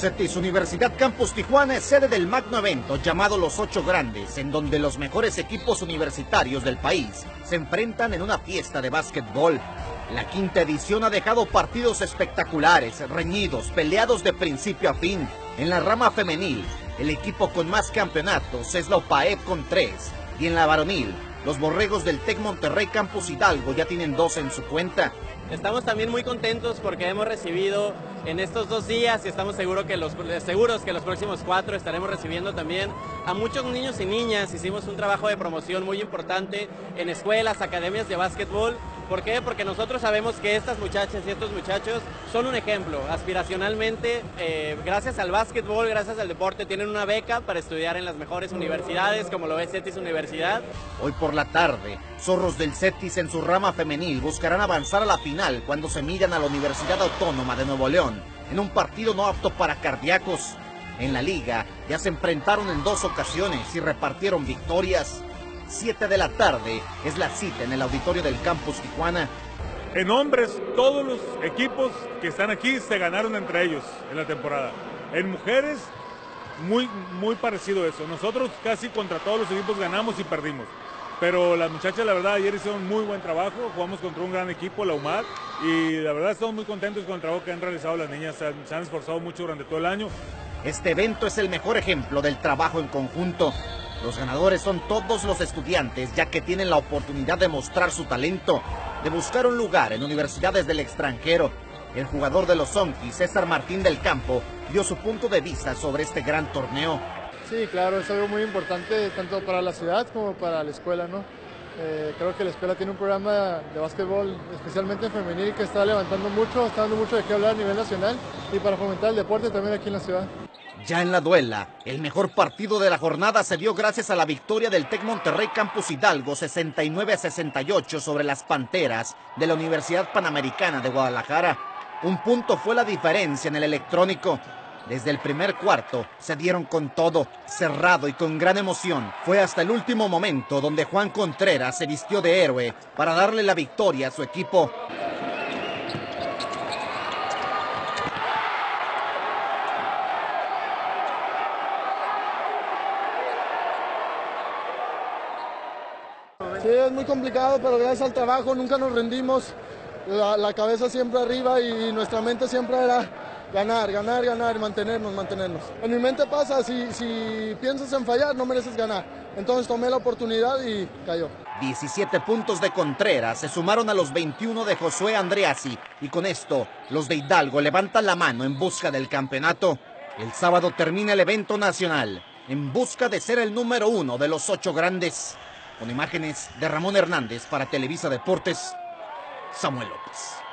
CETIS Universidad Campus Tijuana es sede del magno evento llamado Los Ocho Grandes, en donde los mejores equipos universitarios del país se enfrentan en una fiesta de básquetbol. La quinta edición ha dejado partidos espectaculares, reñidos, peleados de principio a fin. En la rama femenil, el equipo con más campeonatos es la OPAEP con tres, y en la varonil, los borregos del TEC Monterrey Campus Hidalgo ya tienen dos en su cuenta. Estamos también muy contentos porque hemos recibido en estos dos días y estamos seguros que los, seguros que los próximos cuatro estaremos recibiendo también a muchos niños y niñas. Hicimos un trabajo de promoción muy importante en escuelas, academias de básquetbol. ¿Por qué? Porque nosotros sabemos que estas muchachas y estos muchachos son un ejemplo. Aspiracionalmente, eh, gracias al básquetbol, gracias al deporte, tienen una beca para estudiar en las mejores universidades, como lo es CETIS Universidad. Hoy por la tarde, zorros del CETIS en su rama femenil buscarán avanzar a la final cuando se midan a la Universidad Autónoma de Nuevo León en un partido no apto para cardíacos. En la liga ya se enfrentaron en dos ocasiones y repartieron victorias. 7 de la tarde es la cita en el auditorio del Campus Tijuana. En hombres, todos los equipos que están aquí se ganaron entre ellos en la temporada. En mujeres, muy, muy parecido eso. Nosotros casi contra todos los equipos ganamos y perdimos. Pero las muchachas, la verdad, ayer hicieron muy buen trabajo. Jugamos contra un gran equipo, la UMAD. Y la verdad, estamos muy contentos con el trabajo que han realizado las niñas. Se han, se han esforzado mucho durante todo el año. Este evento es el mejor ejemplo del trabajo en conjunto. Los ganadores son todos los estudiantes, ya que tienen la oportunidad de mostrar su talento, de buscar un lugar en universidades del extranjero. El jugador de los Zonkis, César Martín del Campo, dio su punto de vista sobre este gran torneo. Sí, claro, es algo muy importante tanto para la ciudad como para la escuela, ¿no? Eh, creo que la escuela tiene un programa de básquetbol, especialmente femenil, que está levantando mucho, está dando mucho de qué hablar a nivel nacional y para fomentar el deporte también aquí en la ciudad. Ya en la duela, el mejor partido de la jornada se dio gracias a la victoria del TEC Monterrey Campus Hidalgo 69 a 68 sobre las Panteras de la Universidad Panamericana de Guadalajara. Un punto fue la diferencia en el electrónico. Desde el primer cuarto se dieron con todo, cerrado y con gran emoción. Fue hasta el último momento donde Juan Contreras se vistió de héroe para darle la victoria a su equipo. Sí, es muy complicado, pero gracias al trabajo nunca nos rendimos. La, cabeza siempre arriba y nuestra mente siempre era ganar, ganar, ganar, mantenernos, mantenernos. En mi mente pasa, si, si piensas en fallar, no mereces ganar. Entonces tomé la oportunidad y cayó. 17 puntos de Contreras se sumaron a los 21 de Josué Andreasi y con esto los de Hidalgo levantan la mano en busca del campeonato. El sábado termina el evento nacional en busca de ser el número uno de los ocho grandes. Con imágenes de Ramón Hernández para Televisa Deportes, Samuel López.